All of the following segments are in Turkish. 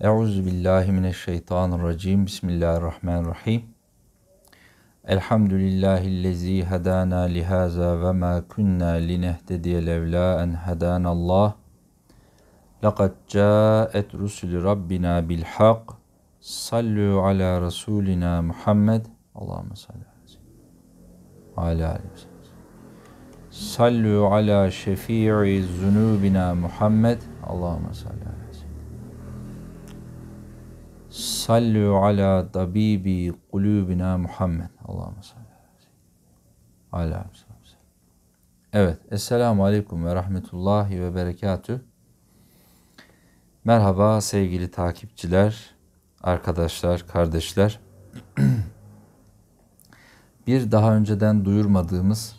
Euzu billahi mineşşeytanirracim. Bismillahirrahmanirrahim. Elhamdülillahi'llezî hedâna lihâzâ ve mâ kunnâ linehtediye levlâ en hedânallah. Laqad câet rusulü rabbina bil hak. Sallu ala rasulina Muhammed. Allahumme salli ala. Sallu ala şefii zunubina Muhammed. Allahumme salli Sallu ala tabibi kulubina Muhammed. Allahümme salli ala Evet. Esselamu Aleyküm ve Rahmetullahi ve Berekatü. Merhaba sevgili takipçiler, arkadaşlar, kardeşler. bir daha önceden duyurmadığımız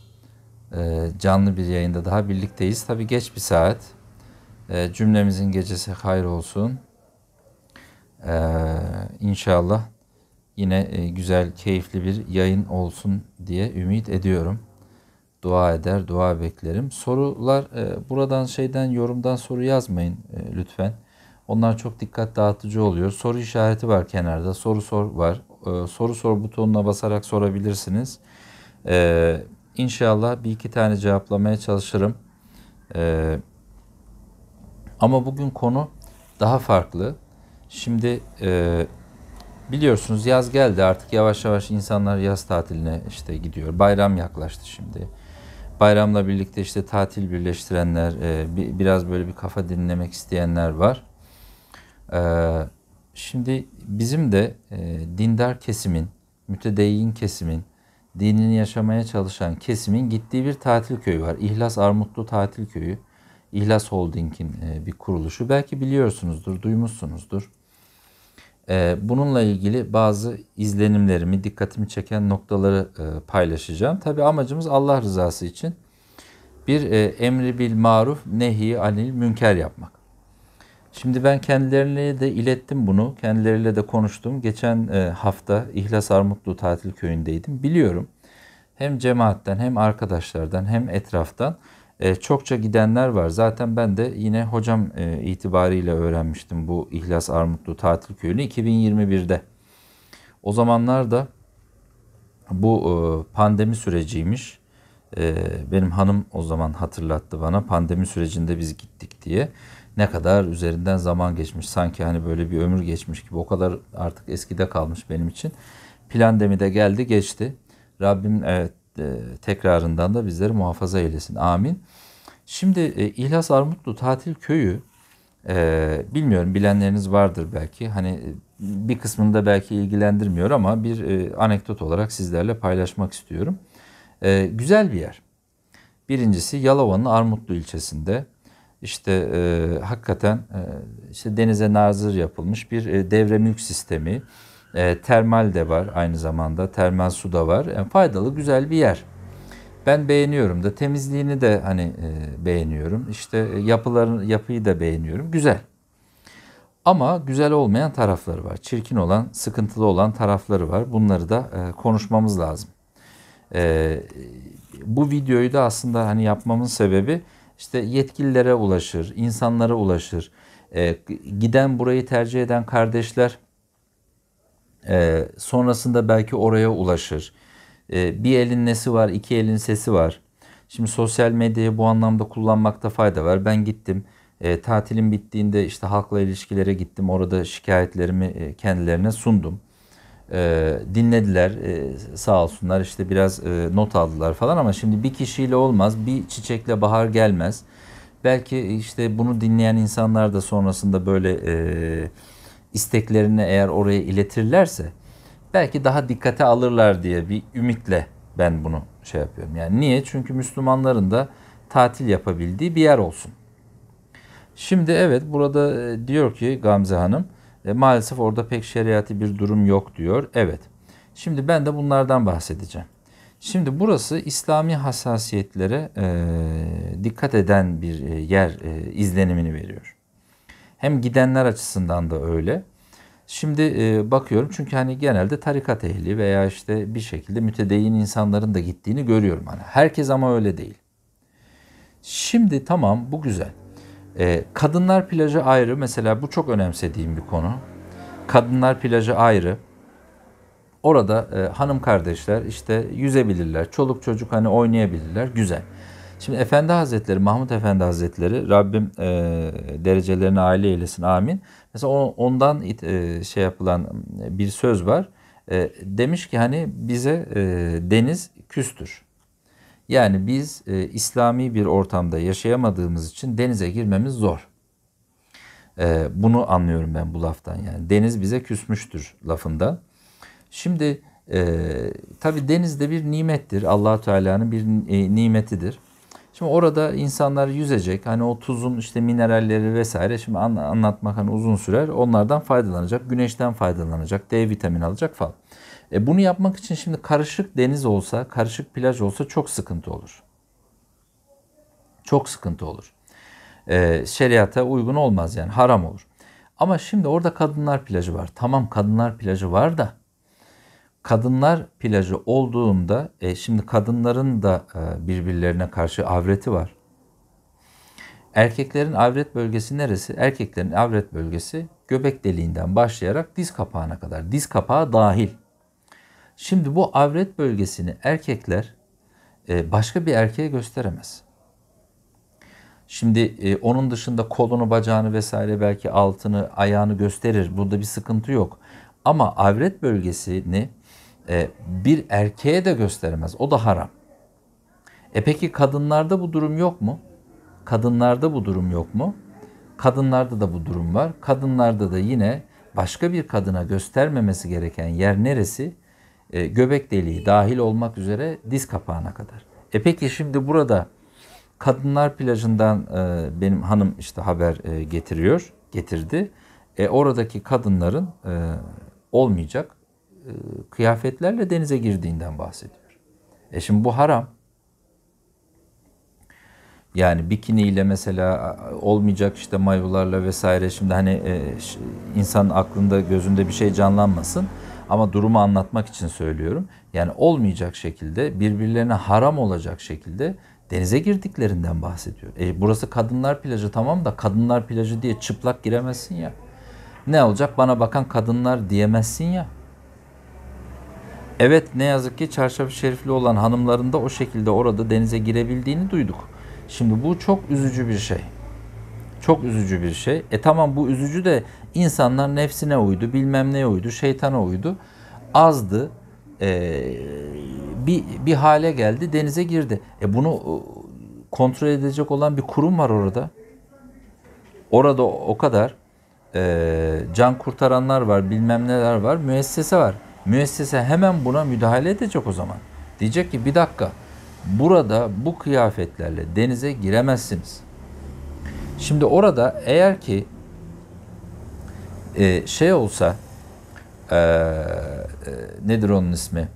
e, canlı bir yayında daha birlikteyiz. Tabi geç bir saat. E, cümlemizin gecesi hayır olsun. Ee, inşallah yine e, güzel, keyifli bir yayın olsun diye ümit ediyorum. Dua eder, dua beklerim. Sorular e, buradan şeyden yorumdan soru yazmayın e, lütfen. Onlar çok dikkat dağıtıcı oluyor. Soru işareti var kenarda. Soru sor var. Soru sor butonuna basarak sorabilirsiniz. E, inşallah bir iki tane cevaplamaya çalışırım. Ama bugün konu daha farklı. Şimdi e, biliyorsunuz yaz geldi artık yavaş yavaş insanlar yaz tatiline işte gidiyor. Bayram yaklaştı şimdi. Bayramla birlikte işte tatil birleştirenler, e, bir, biraz böyle bir kafa dinlemek isteyenler var. E, şimdi bizim de e, dindar kesimin, mütedeyyin kesimin, dinini yaşamaya çalışan kesimin gittiği bir tatil köyü var. İhlas Armutlu Tatil Köyü. İhlas Holding'in e, bir kuruluşu. Belki biliyorsunuzdur, duymuşsunuzdur. Ee, bununla ilgili bazı izlenimlerimi, dikkatimi çeken noktaları e, paylaşacağım. Tabi amacımız Allah rızası için bir e, emri bil maruf, nehi anil münker yapmak. Şimdi ben kendilerine de ilettim bunu. Kendileriyle de konuştum. Geçen e, hafta İhlas Armutlu Tatil Köyü'ndeydim. Biliyorum hem cemaatten hem arkadaşlardan hem etraftan e, çokça gidenler var. Zaten ben de yine hocam e, itibariyle öğrenmiştim bu İhlas Armutlu Tatil Köyü'nü 2021'de. O zamanlar da bu e, pandemi süreciymiş. E, benim hanım o zaman hatırlattı bana pandemi sürecinde biz gittik diye. Ne kadar üzerinden zaman geçmiş sanki hani böyle bir ömür geçmiş gibi o kadar artık eskide kalmış benim için. Plandemi de geldi geçti. Rabbim e, tekrarından da bizleri muhafaza eylesin. Amin. Şimdi e, İhlas Armutlu Tatil Köyü e, bilmiyorum bilenleriniz vardır belki. Hani e, bir kısmında belki ilgilendirmiyor ama bir e, anekdot olarak sizlerle paylaşmak istiyorum. E, güzel bir yer. Birincisi Yalova'nın Armutlu ilçesinde. İşte e, hakikaten e, işte denize nazır yapılmış bir e, devre mülk sistemi. E, termal de var aynı zamanda. Termal su da var. Yani faydalı güzel bir yer. Ben beğeniyorum da temizliğini de hani e, beğeniyorum. İşte yapıların yapıyı da beğeniyorum. Güzel. Ama güzel olmayan tarafları var. Çirkin olan, sıkıntılı olan tarafları var. Bunları da e, konuşmamız lazım. E, bu videoyu da aslında hani yapmamın sebebi işte yetkililere ulaşır, insanlara ulaşır. E, giden burayı tercih eden kardeşler e, sonrasında belki oraya ulaşır. E, bir elin nesi var, iki elin sesi var. Şimdi sosyal medyayı bu anlamda kullanmakta fayda var. Ben gittim. E, tatilim bittiğinde işte halkla ilişkilere gittim. Orada şikayetlerimi e, kendilerine sundum. E, dinlediler e, sağ olsunlar işte biraz e, not aldılar falan ama şimdi bir kişiyle olmaz. Bir çiçekle bahar gelmez. Belki işte bunu dinleyen insanlar da sonrasında böyle e, isteklerini eğer oraya iletirlerse belki daha dikkate alırlar diye bir ümitle ben bunu şey yapıyorum. Yani niye? Çünkü Müslümanların da tatil yapabildiği bir yer olsun. Şimdi evet burada e, diyor ki Gamze Hanım e, maalesef orada pek şeriatı bir durum yok diyor. Evet. Şimdi ben de bunlardan bahsedeceğim. Şimdi burası İslami hassasiyetlere e, dikkat eden bir e, yer e, izlenimini veriyor. Hem gidenler açısından da öyle. Şimdi e, bakıyorum çünkü hani genelde tarikat ehli veya işte bir şekilde mütedeyyin insanların da gittiğini görüyorum. Hani herkes ama öyle değil. Şimdi tamam bu güzel. E, kadınlar plajı ayrı. Mesela bu çok önemsediğim bir konu. Kadınlar plajı ayrı. Orada e, hanım kardeşler işte yüzebilirler. Çoluk çocuk hani oynayabilirler. Güzel. Şimdi Efendi Hazretleri, Mahmut Efendi Hazretleri, Rabbim e, derecelerini aile eylesin amin. Mesela ondan e, şey yapılan bir söz var. E, demiş ki hani bize e, deniz küstür. Yani biz e, İslami bir ortamda yaşayamadığımız için denize girmemiz zor. E, bunu anlıyorum ben bu laftan yani. Deniz bize küsmüştür lafında. Şimdi e, tabi deniz de bir nimettir. allah Teala'nın bir e, nimetidir. Şimdi orada insanlar yüzecek. Hani o tuzun işte mineralleri vesaire şimdi an, anlatmak hani uzun sürer. Onlardan faydalanacak. Güneşten faydalanacak. D vitamini alacak falan. E bunu yapmak için şimdi karışık deniz olsa, karışık plaj olsa çok sıkıntı olur. Çok sıkıntı olur. E, şeriata uygun olmaz yani haram olur. Ama şimdi orada kadınlar plajı var. Tamam kadınlar plajı var da kadınlar plajı olduğunda e, şimdi kadınların da e, birbirlerine karşı avreti var. Erkeklerin avret bölgesi neresi? Erkeklerin avret bölgesi göbek deliğinden başlayarak diz kapağına kadar. Diz kapağı dahil. Şimdi bu avret bölgesini erkekler e, başka bir erkeğe gösteremez. Şimdi e, onun dışında kolunu, bacağını vesaire belki altını, ayağını gösterir. Burada bir sıkıntı yok. Ama avret bölgesini e, bir erkeğe de gösteremez. O da haram. E peki kadınlarda bu durum yok mu? Kadınlarda bu durum yok mu? Kadınlarda da bu durum var. Kadınlarda da yine başka bir kadına göstermemesi gereken yer neresi? E, göbek deliği dahil olmak üzere diz kapağına kadar. E peki şimdi burada kadınlar plajından e, benim hanım işte haber e, getiriyor, getirdi. E, oradaki kadınların e, olmayacak kıyafetlerle denize girdiğinden bahsediyor. E şimdi bu haram. Yani bikiniyle mesela olmayacak işte mayolarla vesaire şimdi hani e, insan aklında gözünde bir şey canlanmasın. Ama durumu anlatmak için söylüyorum. Yani olmayacak şekilde birbirlerine haram olacak şekilde denize girdiklerinden bahsediyor. E burası kadınlar plajı tamam da kadınlar plajı diye çıplak giremezsin ya. Ne olacak bana bakan kadınlar diyemezsin ya. Evet ne yazık ki çarşafı şerifli olan hanımların da o şekilde orada denize girebildiğini duyduk. Şimdi bu çok üzücü bir şey. Çok üzücü bir şey. E tamam bu üzücü de insanlar nefsine uydu, bilmem neye uydu, şeytana uydu. Azdı. E, bir, bir hale geldi, denize girdi. E bunu e, kontrol edecek olan bir kurum var orada. Orada o kadar e, can kurtaranlar var, bilmem neler var, müessese var. Müessese hemen buna müdahale edecek o zaman. Diyecek ki bir dakika burada bu kıyafetlerle denize giremezsiniz. Şimdi orada eğer ki e, şey olsa e, e, nedir onun ismi?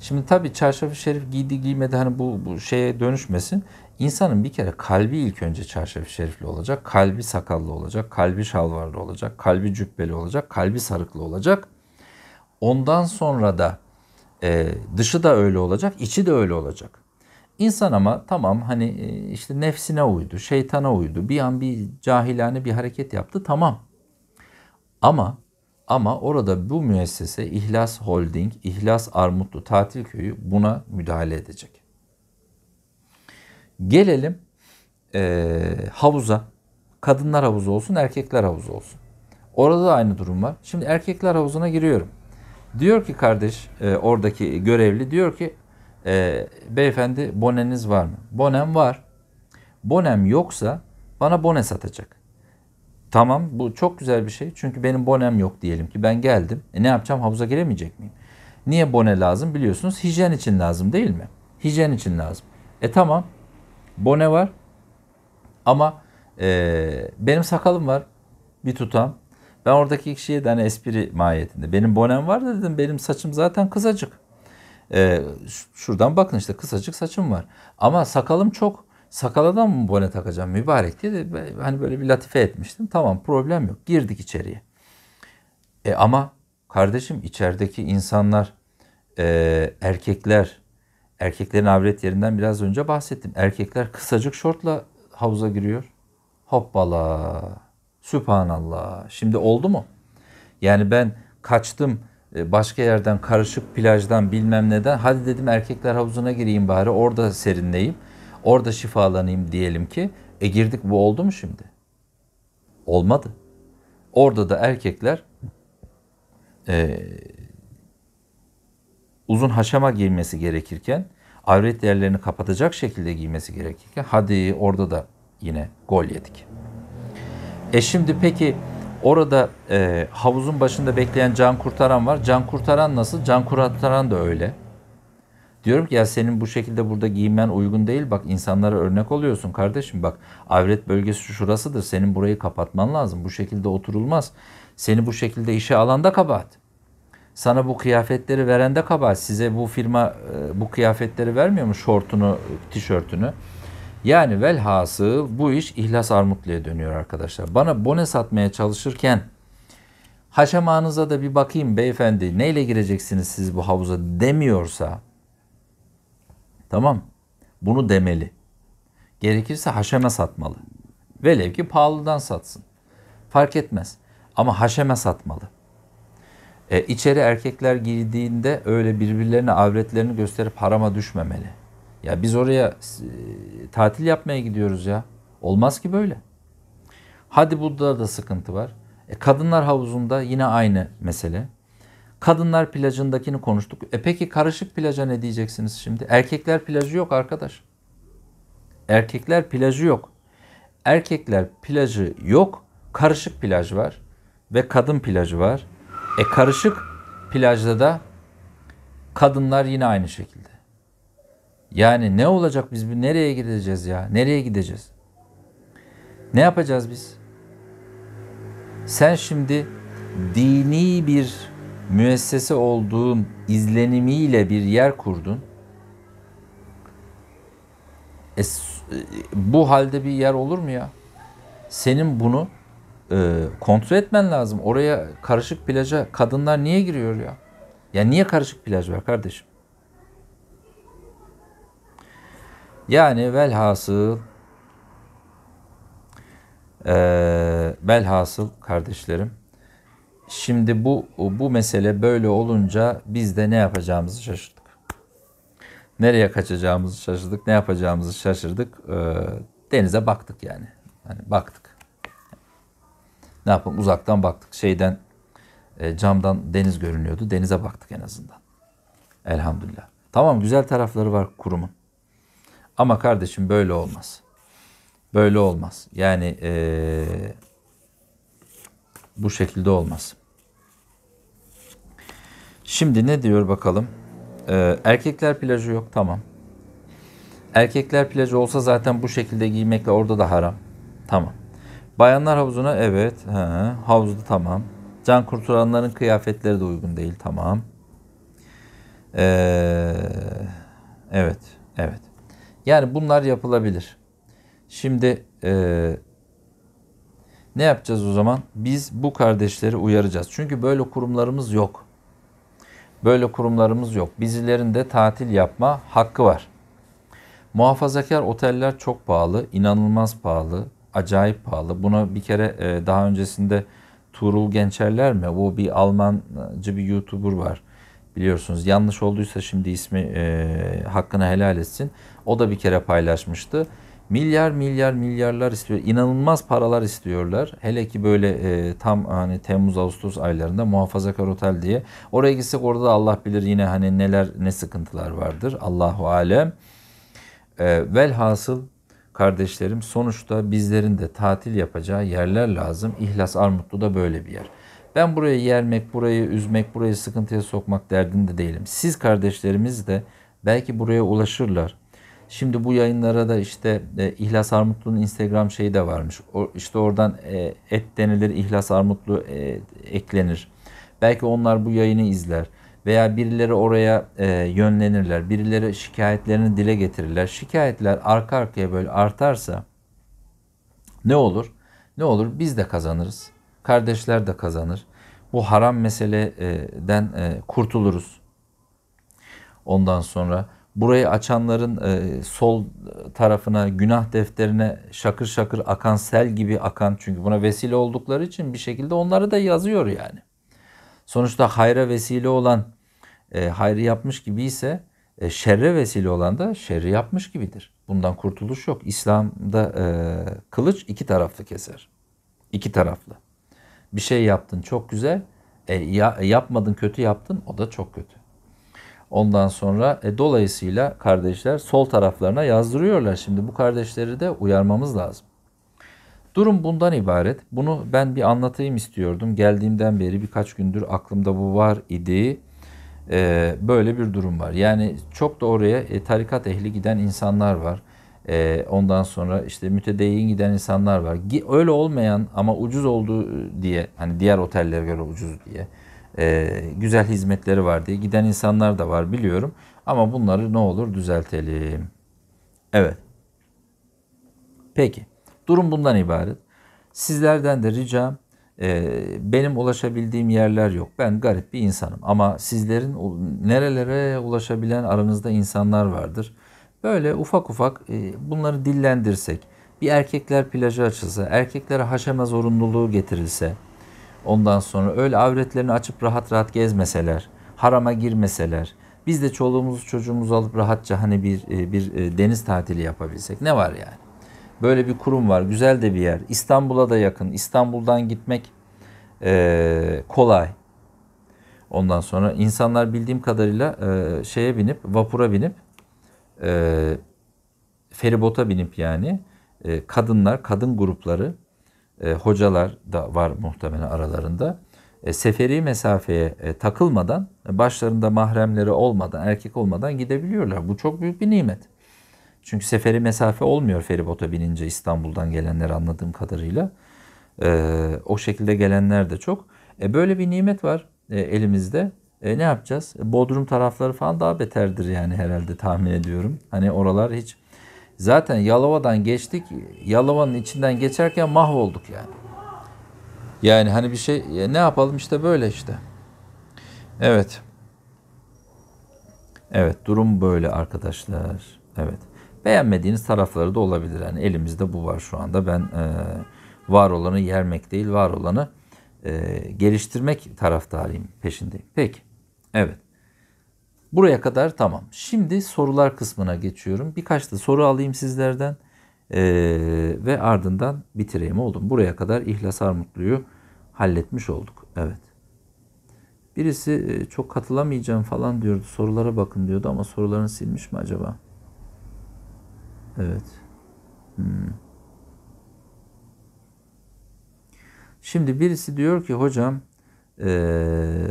Şimdi tabii çarşafı şerif giydi giymedi hani bu, bu şeye dönüşmesin. İnsanın bir kere kalbi ilk önce çarşafı şerifli olacak. Kalbi sakallı olacak. Kalbi şalvarlı olacak. Kalbi cübbeli olacak. Kalbi sarıklı olacak. Ondan sonra da e, dışı da öyle olacak. içi de öyle olacak. İnsan ama tamam hani e, işte nefsine uydu, şeytana uydu. Bir an bir cahilane bir hareket yaptı tamam. Ama ama orada bu müessese İhlas Holding, İhlas Armutlu Tatil Köyü buna müdahale edecek. Gelelim e, havuza. Kadınlar havuzu olsun, erkekler havuzu olsun. Orada da aynı durum var. Şimdi erkekler havuzuna giriyorum. Diyor ki kardeş e, oradaki görevli diyor ki e, beyefendi boneniz var mı? Bonem var. Bonem yoksa bana bone satacak. Tamam bu çok güzel bir şey. Çünkü benim bonem yok diyelim ki ben geldim. E ne yapacağım havuza giremeyecek miyim? Niye bone lazım biliyorsunuz? Hijyen için lazım değil mi? Hijyen için lazım. E tamam bone var ama e, benim sakalım var bir tutam. Ben oradaki kişiye de hani espri mahiyetinde benim bonem var da dedim benim saçım zaten kısacık. Ee, şuradan bakın işte kısacık saçım var. Ama sakalım çok. Sakaladan mı bone takacağım mübarek diye de hani böyle bir latife etmiştim. Tamam problem yok. Girdik içeriye. E ama kardeşim içerideki insanlar e, erkekler erkeklerin avret yerinden biraz önce bahsettim. Erkekler kısacık şortla havuza giriyor. Hoppala. Sübhanallah. Şimdi oldu mu? Yani ben kaçtım e, başka yerden karışık plajdan bilmem neden. Hadi dedim erkekler havuzuna gireyim bari orada serinleyeyim. Orada şifalanayım diyelim ki. E girdik bu oldu mu şimdi? Olmadı. Orada da erkekler e, uzun haşama giymesi gerekirken avret yerlerini kapatacak şekilde giymesi gerekirken hadi orada da yine gol yedik. E şimdi peki orada e, havuzun başında bekleyen can kurtaran var. Can kurtaran nasıl? Can kurtaran da öyle. Diyorum ki ya senin bu şekilde burada giyinmen uygun değil. Bak insanlara örnek oluyorsun kardeşim. Bak avret bölgesi şurasıdır. Senin burayı kapatman lazım. Bu şekilde oturulmaz. Seni bu şekilde işe alanda kabahat. Sana bu kıyafetleri veren de kabahat. Size bu firma e, bu kıyafetleri vermiyor mu? Şortunu, tişörtünü. Yani velhasıl bu iş ihlas armutluya dönüyor arkadaşlar. Bana bone satmaya çalışırken haşamanıza da bir bakayım beyefendi neyle gireceksiniz siz bu havuza demiyorsa tamam bunu demeli. Gerekirse haşeme satmalı. Velev ki pahalıdan satsın. Fark etmez. Ama haşeme satmalı. E, içeri erkekler girdiğinde öyle birbirlerine avretlerini gösterip harama düşmemeli. Ya biz oraya e, tatil yapmaya gidiyoruz ya. Olmaz ki böyle. Hadi burada da sıkıntı var. E, kadınlar havuzunda yine aynı mesele. Kadınlar plajındakini konuştuk. E peki karışık plaja ne diyeceksiniz şimdi? Erkekler plajı yok arkadaş. Erkekler plajı yok. Erkekler plajı yok. Karışık plaj var ve kadın plajı var. E karışık plajda da kadınlar yine aynı şekilde. Yani ne olacak biz nereye gideceğiz ya? Nereye gideceğiz? Ne yapacağız biz? Sen şimdi dini bir müessese olduğun izlenimiyle bir yer kurdun. E, bu halde bir yer olur mu ya? Senin bunu e, kontrol etmen lazım. Oraya karışık plaja kadınlar niye giriyor ya? Ya niye karışık plaj var kardeşim? Yani velhasıl e, velhasıl kardeşlerim şimdi bu bu mesele böyle olunca biz de ne yapacağımızı şaşırdık. Nereye kaçacağımızı şaşırdık, ne yapacağımızı şaşırdık. E, denize baktık yani. Hani baktık. Ne yapalım uzaktan baktık. Şeyden e, camdan deniz görünüyordu. Denize baktık en azından. Elhamdülillah. Tamam güzel tarafları var kurumun. Ama kardeşim böyle olmaz. Böyle olmaz. Yani ee, bu şekilde olmaz. Şimdi ne diyor bakalım? Ee, erkekler plajı yok tamam. Erkekler plajı olsa zaten bu şekilde giymekle orada da haram. Tamam. Bayanlar havuzuna evet. He, havuzda tamam. Can kurtaranların kıyafetleri de uygun değil. Tamam. Ee, evet. Evet. Yani bunlar yapılabilir. Şimdi e, ne yapacağız o zaman? Biz bu kardeşleri uyaracağız. Çünkü böyle kurumlarımız yok. Böyle kurumlarımız yok. Bizlerin de tatil yapma hakkı var. Muhafazakar oteller çok pahalı, inanılmaz pahalı, acayip pahalı. Buna bir kere e, daha öncesinde Tuğrul Gençerler mi? O bir Almancı bir YouTuber var biliyorsunuz. Yanlış olduysa şimdi ismi e, hakkını helal etsin. O da bir kere paylaşmıştı. Milyar milyar milyarlar istiyor. İnanılmaz paralar istiyorlar. Hele ki böyle e, tam hani Temmuz Ağustos aylarında muhafazakar otel diye. Oraya gitsek orada da Allah bilir yine hani neler ne sıkıntılar vardır. Allahu alem. E, velhasıl kardeşlerim sonuçta bizlerin de tatil yapacağı yerler lazım. İhlas Armutlu da böyle bir yer. Ben burayı yermek, burayı üzmek, burayı sıkıntıya sokmak derdinde değilim. Siz kardeşlerimiz de belki buraya ulaşırlar. Şimdi bu yayınlara da işte e, İhlas Armutlu'nun Instagram şeyi de varmış. O, işte oradan e, et denilir, İhlas Armutlu e, eklenir. Belki onlar bu yayını izler. Veya birileri oraya e, yönlenirler. Birileri şikayetlerini dile getirirler. Şikayetler arka arkaya böyle artarsa ne olur? Ne olur? Biz de kazanırız. Kardeşler de kazanır. Bu haram meseleden e, kurtuluruz. Ondan sonra burayı açanların e, sol tarafına günah defterine şakır şakır akan sel gibi akan çünkü buna vesile oldukları için bir şekilde onları da yazıyor yani. Sonuçta hayra vesile olan e, hayrı yapmış gibi ise e, şerre vesile olan da şerri yapmış gibidir. Bundan kurtuluş yok. İslam'da kılıç iki taraflı keser. İki taraflı. Bir şey yaptın çok güzel. E, ya, yapmadın kötü yaptın o da çok kötü. Ondan sonra e, dolayısıyla kardeşler sol taraflarına yazdırıyorlar. Şimdi bu kardeşleri de uyarmamız lazım. Durum bundan ibaret. Bunu ben bir anlatayım istiyordum. Geldiğimden beri birkaç gündür aklımda bu var idi. Ee, böyle bir durum var. Yani çok da oraya e, tarikat ehli giden insanlar var. E, ondan sonra işte mütedeyyin giden insanlar var. Öyle olmayan ama ucuz olduğu diye hani diğer otellere göre ucuz diye e, güzel hizmetleri var diye giden insanlar da var biliyorum. Ama bunları ne olur düzeltelim. Evet. Peki. Durum bundan ibaret. Sizlerden de ricam e, benim ulaşabildiğim yerler yok. Ben garip bir insanım. Ama sizlerin nerelere ulaşabilen aranızda insanlar vardır. Böyle ufak ufak e, bunları dillendirsek, bir erkekler plajı açılsa, erkeklere haşeme zorunluluğu getirilse, ondan sonra öyle avretlerini açıp rahat rahat gezmeseler, harama girmeseler, biz de çoluğumuzu çocuğumuzu alıp rahatça hani bir e, bir e, deniz tatili yapabilsek ne var yani? Böyle bir kurum var, güzel de bir yer. İstanbul'a da yakın. İstanbul'dan gitmek kolay. Ondan sonra insanlar bildiğim kadarıyla şeye binip, vapura binip e, feribota binip yani e, kadınlar, kadın grupları, e, hocalar da var muhtemelen aralarında. E, seferi mesafeye e, takılmadan, başlarında mahremleri olmadan, erkek olmadan gidebiliyorlar. Bu çok büyük bir nimet. Çünkü seferi mesafe olmuyor feribota binince İstanbul'dan gelenler anladığım kadarıyla. E, o şekilde gelenler de çok. E, böyle bir nimet var e, elimizde. E, ne yapacağız? E, Bodrum tarafları falan daha beterdir yani herhalde tahmin ediyorum. Hani oralar hiç... Zaten Yalova'dan geçtik. Yalova'nın içinden geçerken mahvolduk yani. Yani hani bir şey e, ne yapalım işte böyle işte. Evet. Evet durum böyle arkadaşlar. Evet. Beğenmediğiniz tarafları da olabilir. Yani elimizde bu var şu anda. Ben e, var olanı yermek değil, var olanı e, geliştirmek taraftarıyım, peşindeyim. Peki. Evet. Buraya kadar tamam. Şimdi sorular kısmına geçiyorum. Birkaç da soru alayım sizlerden. Ee, ve ardından bitireyim oldum. Buraya kadar İhlas Armutlu'yu halletmiş olduk. Evet. Birisi e, çok katılamayacağım falan diyordu. Sorulara bakın diyordu ama sorularını silmiş mi acaba? Evet. Hmm. Şimdi birisi diyor ki hocam ee,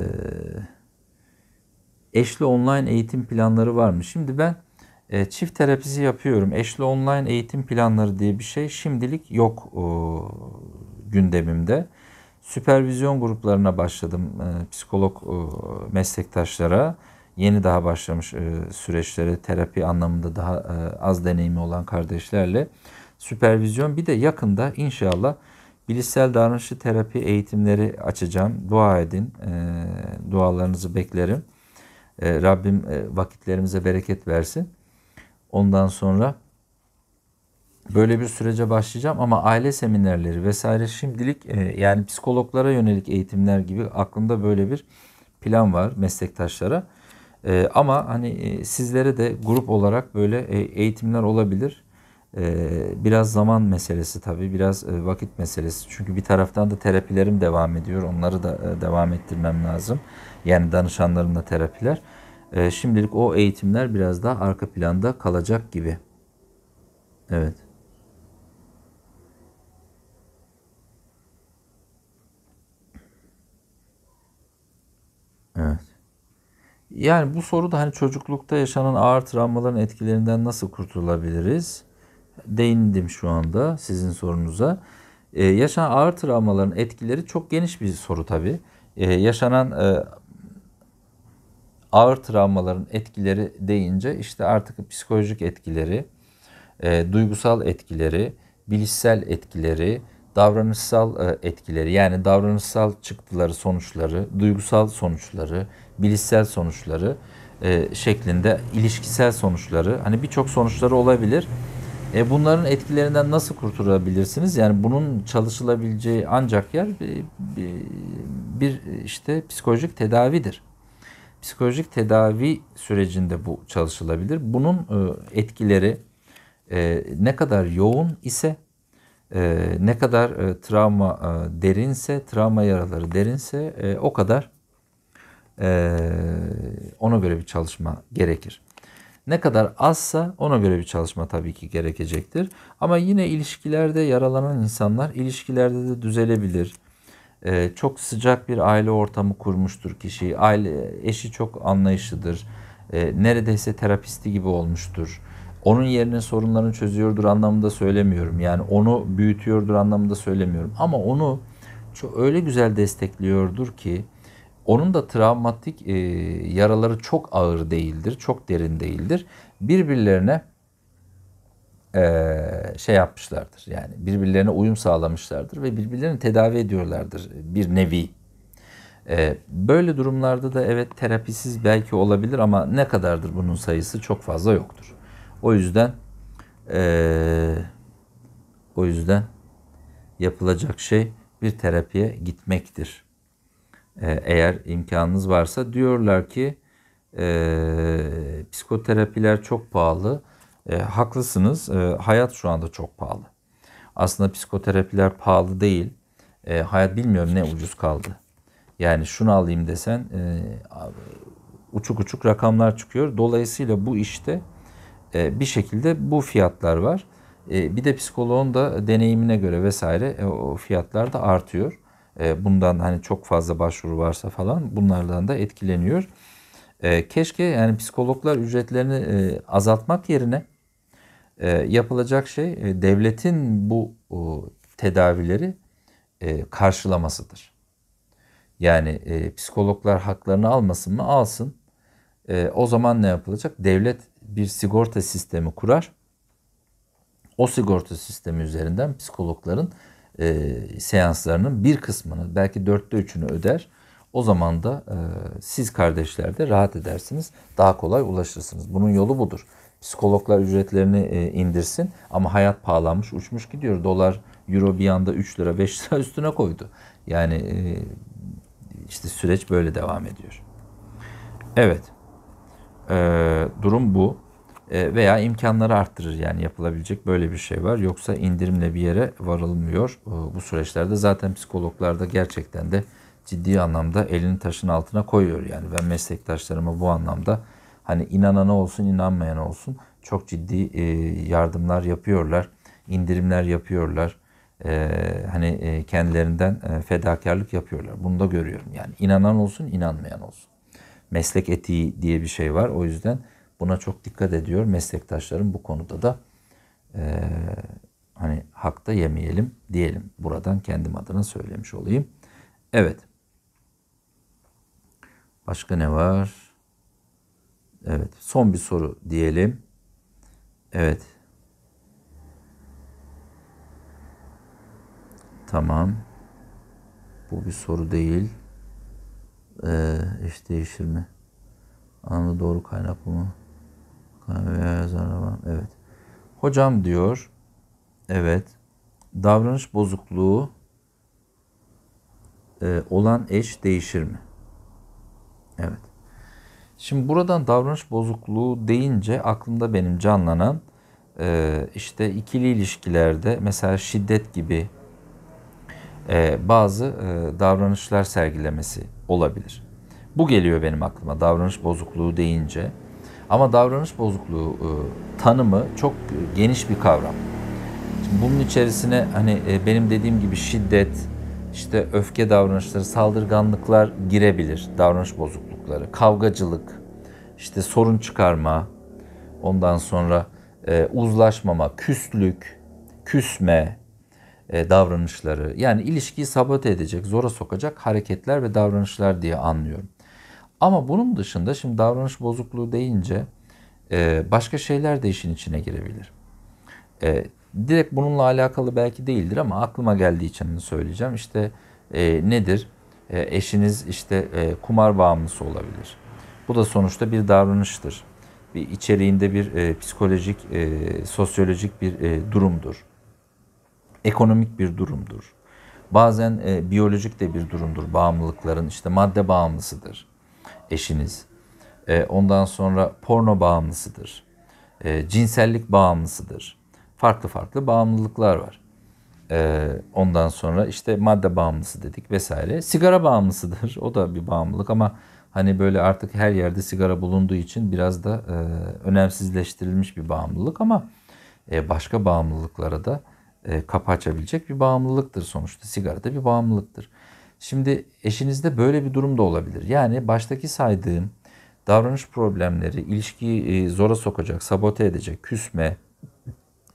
eşli online eğitim planları var mı? Şimdi ben e, çift terapisi yapıyorum. Eşli online eğitim planları diye bir şey şimdilik yok o, gündemimde. Süpervizyon gruplarına başladım e, psikolog e, meslektaşlara. Yeni daha başlamış e, süreçlere terapi anlamında daha e, az deneyimi olan kardeşlerle süpervizyon. Bir de yakında inşallah bilişsel davranışçı terapi eğitimleri açacağım. Dua edin. E, dualarınızı beklerim. E, Rabbim e, vakitlerimize bereket versin. Ondan sonra böyle bir sürece başlayacağım ama aile seminerleri vesaire şimdilik e, yani psikologlara yönelik eğitimler gibi aklımda böyle bir plan var meslektaşlara. Ama hani sizlere de grup olarak böyle eğitimler olabilir. Biraz zaman meselesi tabii, biraz vakit meselesi. Çünkü bir taraftan da terapilerim devam ediyor. Onları da devam ettirmem lazım. Yani danışanlarımla terapiler. E, şimdilik o eğitimler biraz daha arka planda kalacak gibi. Evet. Evet. Yani bu soruda hani çocuklukta yaşanan ağır travmaların etkilerinden nasıl kurtulabiliriz? Değindim şu anda sizin sorunuza. Ee, yaşanan ağır travmaların etkileri çok geniş bir soru tabii. Ee, yaşanan e, ağır travmaların etkileri deyince işte artık psikolojik etkileri, e, duygusal etkileri, bilişsel etkileri, davranışsal e, etkileri yani davranışsal çıktıları, sonuçları, duygusal sonuçları, bilişsel sonuçları e, şeklinde ilişkisel sonuçları hani birçok sonuçları olabilir. E, bunların etkilerinden nasıl kurtulabilirsiniz? Yani bunun çalışılabileceği ancak yer bir, bir, bir işte psikolojik tedavidir. Psikolojik tedavi sürecinde bu çalışılabilir. Bunun e, etkileri e, ne kadar yoğun ise e, ne kadar travma derinse, travma yaraları derinse o kadar ona göre bir çalışma gerekir. Ne kadar azsa ona göre bir çalışma tabii ki gerekecektir. Ama yine ilişkilerde yaralanan insanlar ilişkilerde de düzelebilir. Ee, çok sıcak bir aile ortamı kurmuştur kişi. Aile eşi çok anlayışlıdır. Ee, neredeyse terapisti gibi olmuştur. Onun yerine sorunlarını çözüyordur anlamında söylemiyorum. Yani onu büyütüyordur anlamında söylemiyorum. Ama onu çok öyle güzel destekliyordur ki onun da travmatik e, yaraları çok ağır değildir, çok derin değildir. Birbirlerine şey yapmışlardır. Yani birbirlerine uyum sağlamışlardır ve birbirlerini tedavi ediyorlardır bir nevi. Böyle durumlarda da evet terapisiz belki olabilir ama ne kadardır bunun sayısı çok fazla yoktur. O yüzden o yüzden yapılacak şey bir terapiye gitmektir. Eğer imkanınız varsa diyorlar ki e, psikoterapiler çok pahalı. E, haklısınız. E, hayat şu anda çok pahalı. Aslında psikoterapiler pahalı değil. E, hayat bilmiyorum ne ucuz kaldı. Yani şunu alayım desen e, uçuk uçuk rakamlar çıkıyor. Dolayısıyla bu işte e, bir şekilde bu fiyatlar var. E, bir de psikoloğun da deneyimine göre vesaire e, o fiyatlar da artıyor. E, bundan hani çok fazla başvuru varsa falan bunlardan da etkileniyor. E, keşke yani psikologlar ücretlerini e, azaltmak yerine yapılacak şey devletin bu tedavileri karşılamasıdır. Yani psikologlar haklarını almasın mı? Alsın. o zaman ne yapılacak? Devlet bir sigorta sistemi kurar. O sigorta sistemi üzerinden psikologların e, seanslarının bir kısmını belki dörtte üçünü öder. O zaman da e, siz kardeşler de rahat edersiniz. Daha kolay ulaşırsınız. Bunun yolu budur. Psikologlar ücretlerini e, indirsin ama hayat pahalanmış uçmuş gidiyor. Dolar, euro bir anda 3 lira 5 lira üstüne koydu. Yani e, işte süreç böyle devam ediyor. Evet. E, durum bu. Veya imkanları arttırır yani yapılabilecek böyle bir şey var. Yoksa indirimle bir yere varılmıyor. Bu süreçlerde zaten psikologlar da gerçekten de ciddi anlamda elini taşın altına koyuyor. Yani ben meslektaşlarıma bu anlamda hani inanana olsun inanmayana olsun çok ciddi e, yardımlar yapıyorlar. indirimler yapıyorlar. Hani kendilerinden fedakarlık yapıyorlar. Bunu da görüyorum. Yani inanan olsun inanmayan olsun. Meslek etiği diye bir şey var. O yüzden Buna çok dikkat ediyor meslektaşlarım bu konuda da e, hani hakta yemeyelim diyelim. Buradan kendim adına söylemiş olayım. Evet. Başka ne var? Evet. Son bir soru diyelim. Evet. Tamam. Bu bir soru değil. Ee, eş değişir mi? Anlamda doğru kaynak mı? Evet. Hocam diyor. Evet. Davranış bozukluğu e, olan eş değişir mi? Evet. Şimdi buradan davranış bozukluğu deyince aklımda benim canlanan e, işte ikili ilişkilerde mesela şiddet gibi e, bazı e, davranışlar sergilemesi olabilir. Bu geliyor benim aklıma davranış bozukluğu deyince. Ama davranış bozukluğu tanımı çok geniş bir kavram. Şimdi bunun içerisine hani benim dediğim gibi şiddet, işte öfke davranışları, saldırganlıklar girebilir. Davranış bozuklukları, kavgacılık, işte sorun çıkarma, ondan sonra e, uzlaşmama, küslük, küsme e, davranışları. Yani ilişkiyi sabote edecek, zora sokacak hareketler ve davranışlar diye anlıyorum. Ama bunun dışında şimdi davranış bozukluğu deyince e, başka şeyler de işin içine girebilir. E, direkt bununla alakalı belki değildir ama aklıma geldiği için söyleyeceğim. İşte e, nedir? E, eşiniz işte e, kumar bağımlısı olabilir. Bu da sonuçta bir davranıştır. Bir içeriğinde bir e, psikolojik, sosyolojik bir durumdur. Ekonomik bir durumdur. Bazen biyolojik de bir durumdur. Bağımlılıkların işte madde bağımlısıdır eşiniz. Ondan sonra porno bağımlısıdır. Cinsellik bağımlısıdır. Farklı farklı bağımlılıklar var. E, ondan sonra işte madde bağımlısı dedik vesaire. Sigara bağımlısıdır. O da bir bağımlılık ama hani böyle artık her yerde sigara bulunduğu için biraz da e, önemsizleştirilmiş bir bağımlılık ama e, başka bağımlılıklara da e, kapı açabilecek bir bağımlılıktır sonuçta. Sigara da bir bağımlılıktır. Şimdi eşinizde böyle bir durum da olabilir. Yani baştaki saydığım davranış problemleri, ilişkiyi e, zora sokacak, sabote edecek, küsme,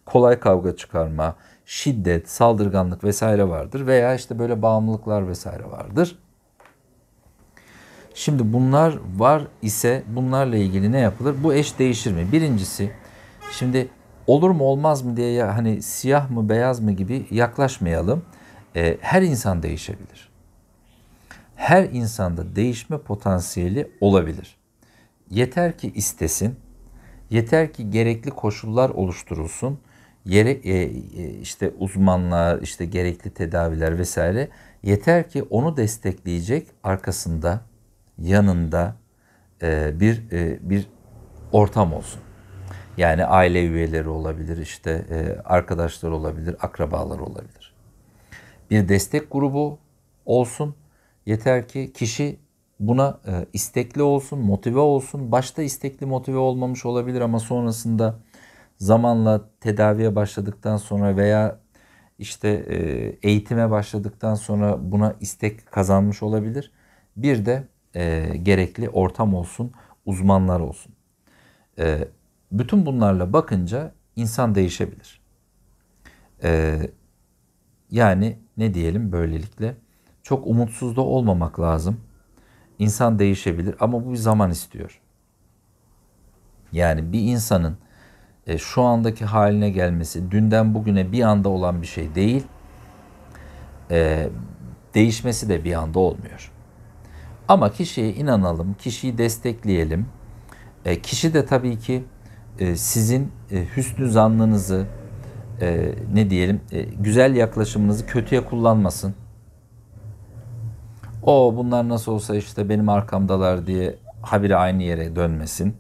kolay kavga çıkarma, şiddet, saldırganlık vesaire vardır veya işte böyle bağımlılıklar vesaire vardır. Şimdi bunlar var ise bunlarla ilgili ne yapılır? Bu eş değişir mi? Birincisi şimdi olur mu olmaz mı diye ya hani siyah mı beyaz mı gibi yaklaşmayalım. Ee, her insan değişebilir. Her insanda değişme potansiyeli olabilir. Yeter ki istesin, yeter ki gerekli koşullar oluşturulsun, yere e, e, işte uzmanlar, işte gerekli tedaviler vesaire yeter ki onu destekleyecek arkasında, yanında e, bir e, bir ortam olsun. Yani aile üyeleri olabilir, işte e, arkadaşlar olabilir, akrabalar olabilir. Bir destek grubu olsun. Yeter ki kişi buna e, istekli olsun, motive olsun. Başta istekli motive olmamış olabilir ama sonrasında zamanla tedaviye başladıktan sonra veya işte e, eğitime başladıktan sonra buna istek kazanmış olabilir. Bir de e, gerekli ortam olsun, uzmanlar olsun. E, bütün bunlarla bakınca insan değişebilir. Yani ne diyelim böylelikle çok umutsuz da olmamak lazım. İnsan değişebilir ama bu bir zaman istiyor. Yani bir insanın e, şu andaki haline gelmesi dünden bugüne bir anda olan bir şey değil. E, değişmesi de bir anda olmuyor. Ama kişiye inanalım, kişiyi destekleyelim. E, kişi de tabii ki e, sizin e, hüsnü zannınızı, e, ne diyelim, e, güzel yaklaşımınızı kötüye kullanmasın. O bunlar nasıl olsa işte benim arkamdalar diye habire aynı yere dönmesin.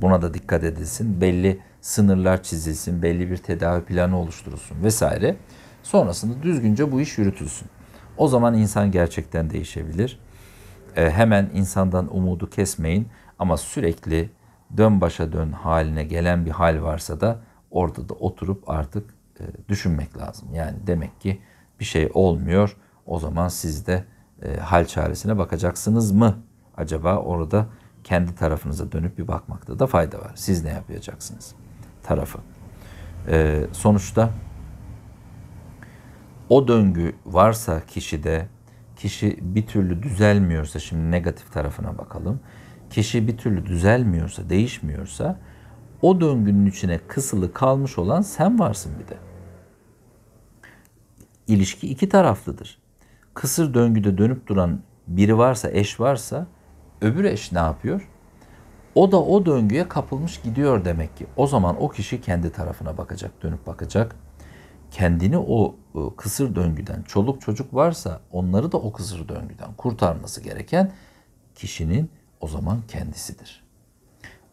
Buna da dikkat edilsin. Belli sınırlar çizilsin, belli bir tedavi planı oluşturulsun vesaire. Sonrasında düzgünce bu iş yürütülsün. O zaman insan gerçekten değişebilir. E, hemen insandan umudu kesmeyin ama sürekli dön başa dön haline gelen bir hal varsa da orada da oturup artık e, düşünmek lazım. Yani demek ki bir şey olmuyor. O zaman siz de e, hal çaresine bakacaksınız mı? Acaba orada kendi tarafınıza dönüp bir bakmakta da fayda var. Siz ne yapacaksınız? Tarafı. Ee, sonuçta o döngü varsa kişide, kişi bir türlü düzelmiyorsa, şimdi negatif tarafına bakalım. Kişi bir türlü düzelmiyorsa, değişmiyorsa, o döngünün içine kısılı kalmış olan sen varsın bir de. İlişki iki taraflıdır. Kısır döngüde dönüp duran biri varsa, eş varsa, öbür eş ne yapıyor? O da o döngüye kapılmış gidiyor demek ki. O zaman o kişi kendi tarafına bakacak, dönüp bakacak. Kendini o e, kısır döngüden, çoluk çocuk varsa onları da o kısır döngüden kurtarması gereken kişinin o zaman kendisidir.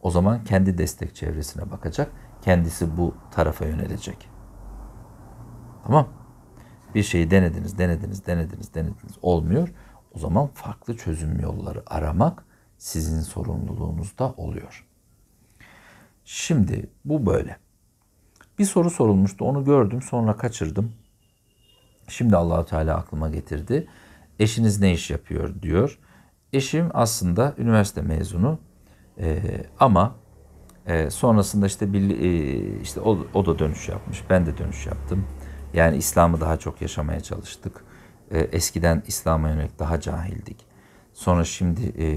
O zaman kendi destek çevresine bakacak, kendisi bu tarafa yönelecek. Tamam. Bir şeyi denediniz, denediniz, denediniz, denediniz olmuyor. O zaman farklı çözüm yolları aramak sizin sorumluluğunuzda oluyor. Şimdi bu böyle. Bir soru sorulmuştu. Onu gördüm, sonra kaçırdım. Şimdi Allahu Teala aklıma getirdi. Eşiniz ne iş yapıyor diyor. Eşim aslında üniversite mezunu ee, ama e, sonrasında işte bir e, işte o, o da dönüş yapmış. Ben de dönüş yaptım. Yani İslam'ı daha çok yaşamaya çalıştık. E, eskiden İslam'a yönelik daha cahildik. Sonra şimdi e,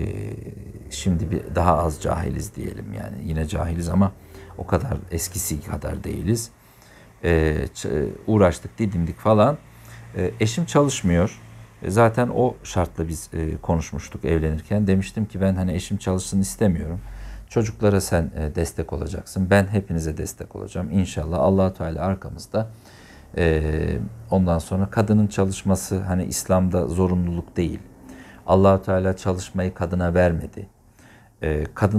şimdi bir daha az cahiliz diyelim yani yine cahiliz ama o kadar eskisi kadar değiliz. E, uğraştık, didindik falan. E, eşim çalışmıyor. E, Zaten o şartla biz e, konuşmuştuk evlenirken. Demiştim ki ben hani eşim çalışsın istemiyorum. Çocuklara sen e, destek olacaksın. Ben hepinize destek olacağım. İnşallah allah Teala arkamızda. E, ondan sonra kadının çalışması hani İslam'da zorunluluk değil. Allah Teala çalışmayı kadına vermedi. E, kadın